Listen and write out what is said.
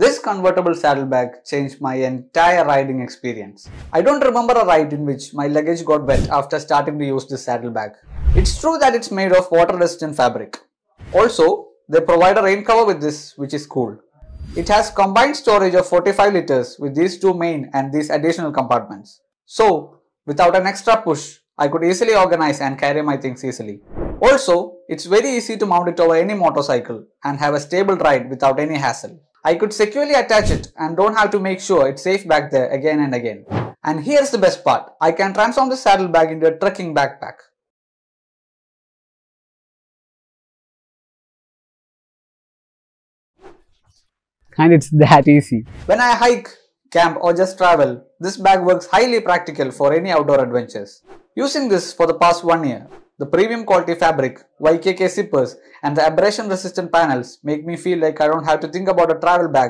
This convertible saddlebag changed my entire riding experience. I don't remember a ride in which my luggage got wet after starting to use this saddlebag. It's true that it's made of water resistant fabric. Also, they provide a rain cover with this which is cool. It has combined storage of 45 liters with these two main and these additional compartments. So, without an extra push, I could easily organize and carry my things easily. Also, it's very easy to mount it over any motorcycle and have a stable ride without any hassle. I could securely attach it and don't have to make sure it's safe back there again and again. And here's the best part, I can transform the saddlebag into a trekking backpack. And it's that easy. When I hike, camp or just travel, this bag works highly practical for any outdoor adventures. Using this for the past one year, the premium quality fabric, YKK zippers and the abrasion resistant panels make me feel like I don't have to think about a travel bag